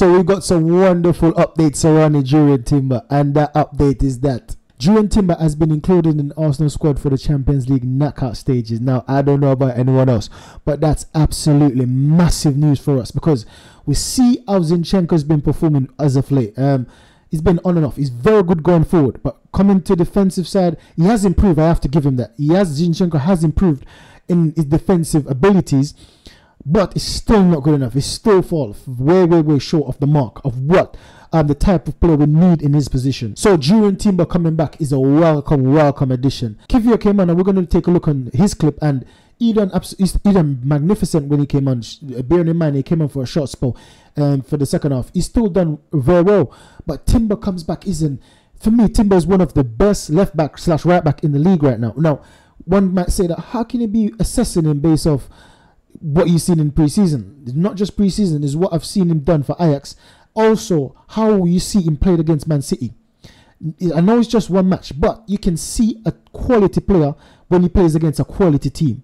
So we've got some wonderful updates around Jurriën Timber, and that update is that Jurriën Timber has been included in the Arsenal squad for the Champions League knockout stages. Now, I don't know about anyone else, but that's absolutely massive news for us because we see how Zinchenko's been performing as of late. Um, he's been on and off. He's very good going forward, but coming to defensive side, he has improved. I have to give him that. He has Zinchenko has improved in his defensive abilities, but it's still not good enough. It's still fall way, way, way short of the mark of what um, the type of player we need in his position. So Jurriën Timber coming back is a welcome, welcome addition. Kiwior came on and we're going to take a look on his clip and Eden, he's magnificent when he came on. Bearing in mind he came on for a short spell um, for the second half. He's still done very well. But Timber comes back isn't for me, Timber is one of the best left back slash right back in the league right now. Now, one might say that how can you be assessing him based off what you've seen in preseason? It's not just preseason, is what I've seen him done for Ajax also how you see him played against Man City. I know it's just one match, but you can see a quality player when he plays against a quality team.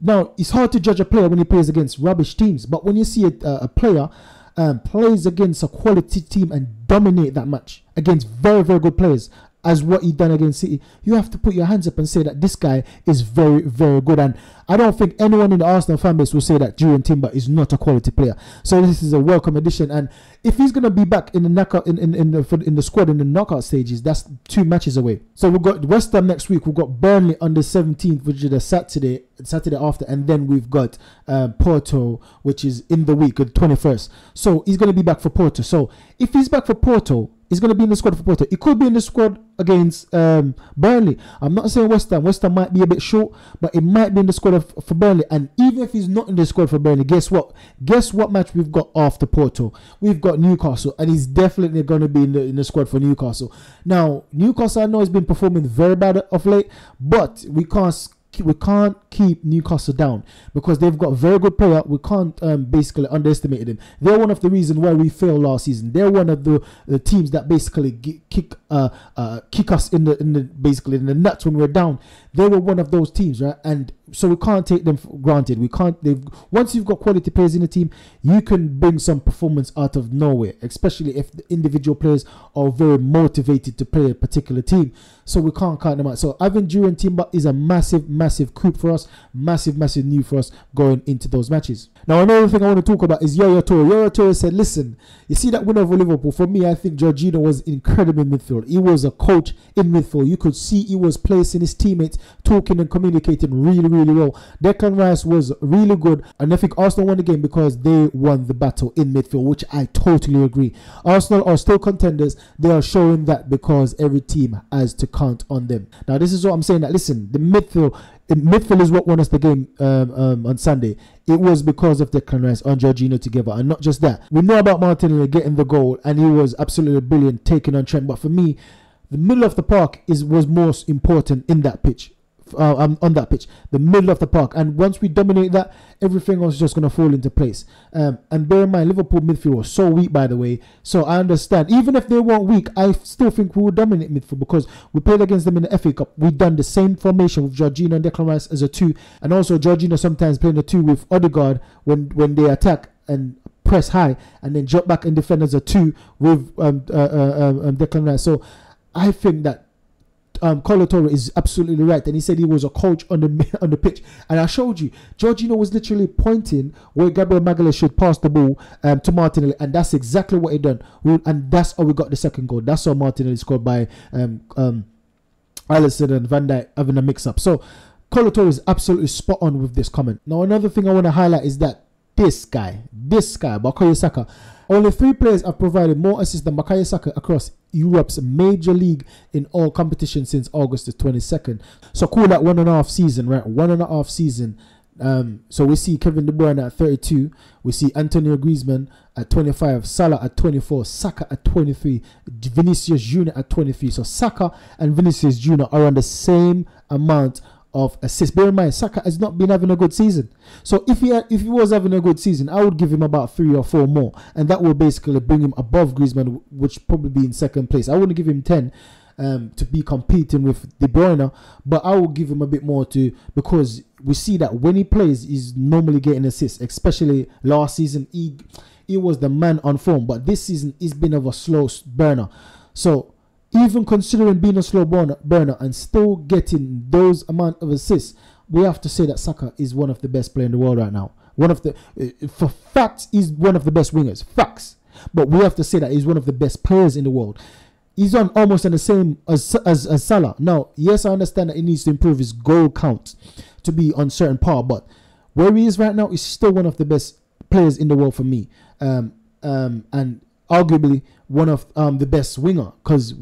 Now, it's hard to judge a player when he plays against rubbish teams, but when you see a, a player um, plays against a quality team and dominate that match against very, very good players, as what he done against City, you have to put your hands up and say that this guy is very, very good. And I don't think anyone in the Arsenal fan base will say that Julian Timber is not a quality player. So this is a welcome addition. And if he's gonna be back in the knockout in, in, in the in the squad in the knockout stages, that's two matches away. So we've got West Ham next week. We've got Burnley on the 17th, which is a Saturday, Saturday after, and then we've got uh, Porto, which is in the week, the 21st. So he's gonna be back for Porto. So if he's back for Porto, he's going to be in the squad for Porto. He could be in the squad against um, Burnley. I'm not saying West Ham. West Ham might be a bit short, but it might be in the squad of, for Burnley. And even if he's not in the squad for Burnley, guess what? Guess what match we've got after Porto? We've got Newcastle, and he's definitely going to be in the, in the squad for Newcastle. Now, Newcastle, I know, has been performing very bad of late, but we can't we can't keep Newcastle down because they've got very good player. We can't um, basically underestimate them. They're one of the reasons why we failed last season. They're one of the, the teams that basically kick uh, uh, kick us in the in the basically in the nuts when we're down. They were one of those teams, right? And so we can't take them for granted. We can't. They've once you've got quality players in the team, you can bring some performance out of nowhere, especially if the individual players are very motivated to play a particular team. So we can't count them out. So having Jurriën Timber is a massive, massive coup for us, massive, massive new for us going into those matches. Now another thing I want to talk about is Yaya Toure. Yaya Toure said, "Listen, you see that win over Liverpool. For me, I think Jorginho was incredible in midfield. He was a coach in midfield. You could see he was placing his teammates, talking and communicating really, really well. Declan Rice was really good, and I think Arsenal won the game because they won the battle in midfield, which I totally agree. Arsenal are still contenders. They are showing that because every team has to count on them. Now, this is what I'm saying. That listen, the midfield midfield is what won us the game um, um, on Sunday. It was because of Declan Rice and Jorginho together, and not just that. We know about Martinelli getting the goal, and he was absolutely brilliant taking on Trent. But for me, the middle of the park is was most important in that pitch uh, um, on that pitch, the middle of the park. And once we dominate that, everything else is just going to fall into place. Um, and bear in mind, Liverpool midfield was so weak, by the way. So I understand. Even if they weren't weak, I still think we will dominate midfield because we played against them in the FA Cup. We've done the same formation with Jorginho and Declan Rice as a two. And also, Jorginho sometimes playing a two with Odegaard when, when they attack and press high and then drop back and defend as a two with um, uh, uh, um Declan Rice. So I think that um, Kolo is absolutely right, and he said he was a coach on the on the pitch. And I showed you, Jorginho was literally pointing where Gabriel Magalhaes should pass the ball um, to Martinelli, and that's exactly what he done. We, and that's how we got the second goal. That's how Martinelli scored by um, um, Alisson and Van Dijk having a mix-up. So Kolo is absolutely spot on with this comment. Now, another thing I want to highlight is that this guy, this guy, Bukayo Saka only three players have provided more assists than Bukayo Saka across Europe's major league in all competitions since August the 22nd. So cool that one and a half season, right? One and a half season. Um, so we see Kevin De Bruyne at 32, we see Antonio Griezmann at 25, Salah at 24, Saka at 23, Vinicius Junior at 23. So Saka and Vinicius Junior are on the same amount of assists. Bear in mind, Saka has not been having a good season. So if he had, if he was having a good season, I would give him about three or four more, and that will basically bring him above Griezmann, which probably be in second place. I wouldn't give him ten. Um, to be competing with De Bruyne, but I will give him a bit more to because we see that when he plays, he's normally getting assists. Especially last season, he he was the man on form. But this season, he's been of a slow burner. So even considering being a slow burner, and still getting those amount of assists, we have to say that Saka is one of the best players in the world right now. One of the, uh, for facts, he's one of the best wingers. Facts. But we have to say that he's one of the best players in the world. He's on almost on the same as, as, as Salah. Now, yes, I understand that he needs to improve his goal count to be on certain par, but where he is right now is still one of the best players in the world for me. Um, um, and arguably one of um, the best winger because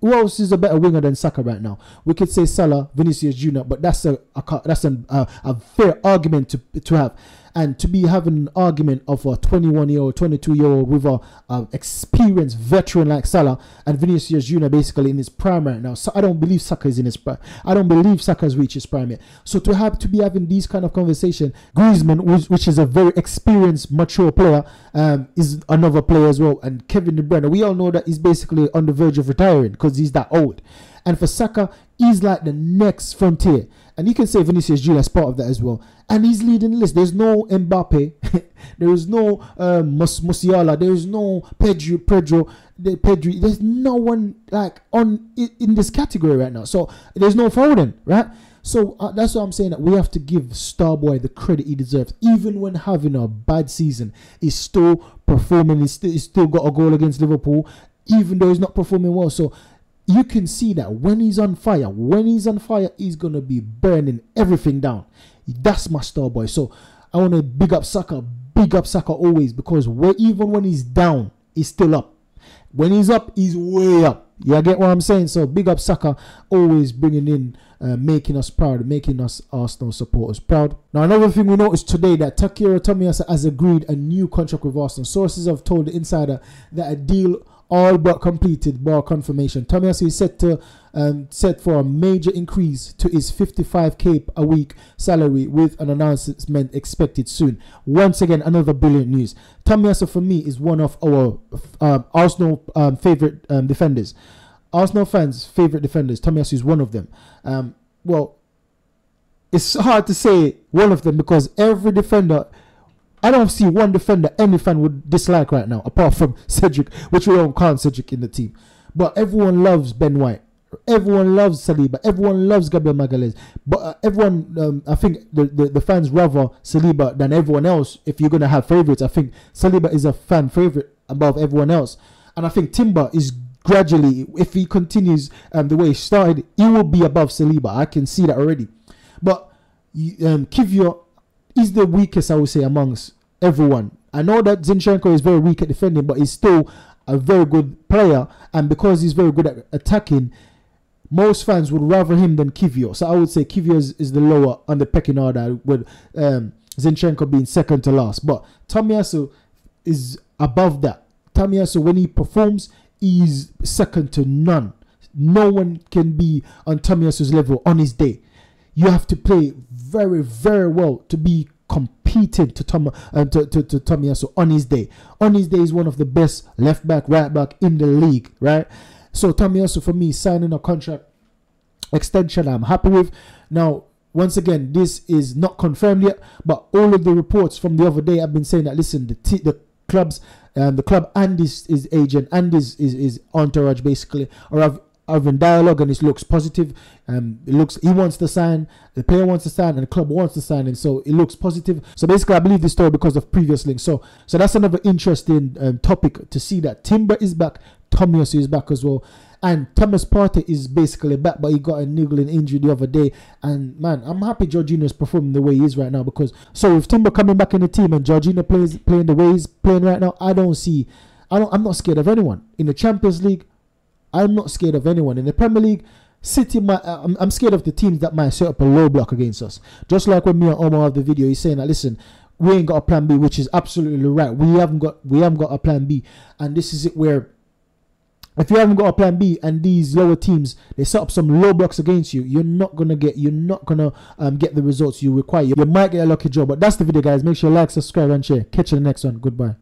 who else is a better winger than Saka right now? We could say Salah, Vinicius Junior, but that's a, a that's a, a, a fair argument to to have and to be having an argument of a 21 year old, 22 year old with a, a experienced veteran like Salah and Vinicius Junior basically in his prime right now. So I don't believe Saka is in his prime. I don't believe Saka's reached his prime yet. So to have to be having these kind of conversation, Griezmann, which, which is a very experienced, mature player, um, is another player as well. And Kevin De Bruyne, we all know that he's basically on the verge of retiring because he's that old. And for Saka, he's like the next frontier. And you can say Vinicius Junior is part of that as well. And he's leading the list. There's no Mbappe. there is no Mus- Musiala. There is no Pedro. Pedro. The Pedri. There's no one like on in this category right now. So there's no Foden, right? So uh, that's what I'm saying. That we have to give Starboy the credit he deserves, even when having a bad season. He's still performing. He's still, he's still got a goal against Liverpool, even though he's not performing well. So you can see that when he's on fire, when he's on fire, he's gonna be burning everything down. That's my star boy. So I want to big up Saka, big up Saka always because even when he's down, he's still up. When he's up, he's way up. You get what I'm saying? So big up Saka, always bringing in, uh, making us proud, making us Arsenal supporters proud. Now another thing we noticed today that Takehiro Tomiyasu has agreed a new contract with Arsenal. Sources have told the insider that a deal all but completed bar confirmation. Tomiyasu is set to um, set for a major increase to his 55k a week salary with an announcement expected soon. Once again, another brilliant news. Tomiyasu for me is one of our um, Arsenal um, favorite um, defenders. Arsenal fans' favorite defenders. Tomiyasu is one of them. Um, well, it's hard to say one of them because every defender I don't see one defender any fan would dislike right now, apart from Cedric, which we don't count Cedric in the team. But everyone loves Ben White. Everyone loves Saliba. Everyone loves Gabriel Magalhaes. But uh, everyone, um, I think the, the, the, fans rather Saliba than everyone else. If you're going to have favorites, I think Saliba is a fan favorite above everyone else. And I think Timber is gradually, if he continues um, the way he started, he will be above Saliba. I can see that already. But um, Kiwior is the weakest, I would say, amongst everyone. I know that Zinchenko is very weak at defending, but he's still a very good player. And because he's very good at attacking, most fans would rather him than Kiwior. So I would say Kiwior is, is the lower on the pecking order, with um, Zinchenko being second to last. But Tomiyasu is above that. Tomiyasu, when he performs, he's second to none. No one can be on Tomiyasu's level on his day. You have to play very, very well to be competing to Tom uh, to, to, to Tomiyasu on his day. On his day is one of the best left back, right back in the league, right? So Tommy Tomiyasu for me signing a contract extension I'm happy with. Now, once again, this is not confirmed yet, but all of the reports from the other day have been saying that listen, the t- the clubs um, the club and his, his agent and his, his, his entourage basically are have having dialogue and it looks positive. Um, it looks he wants to sign, the player wants to sign, and the club wants to sign, and so it looks positive. So basically, I believe this story because of previous links. So so that's another interesting um, topic to see that Timber is back, Thomas is back as well. And Thomas Partey is basically back, but he got a niggling injury the other day. And man, I'm happy Jorginho is performing the way he is right now because so with Timber coming back in the team and Jorginho plays playing the way he's playing right now, I don't see I don't I'm not scared of anyone. In the Champions League, I'm not scared of anyone in the Premier League. City, might, uh, I'm, I'm scared of the teams that might set up a low block against us. Just like when me and Omar have the video, he's saying that listen, we ain't got a plan B, which is absolutely right. We haven't got we haven't got a plan B, and this is it where if you haven't got a plan B and these lower teams they set up some low blocks against you, you're not gonna get you're not gonna um, get the results you require. You might get a lucky draw, but that's the video, guys. Make sure you like, subscribe, and share. Catch you in the next one. Goodbye.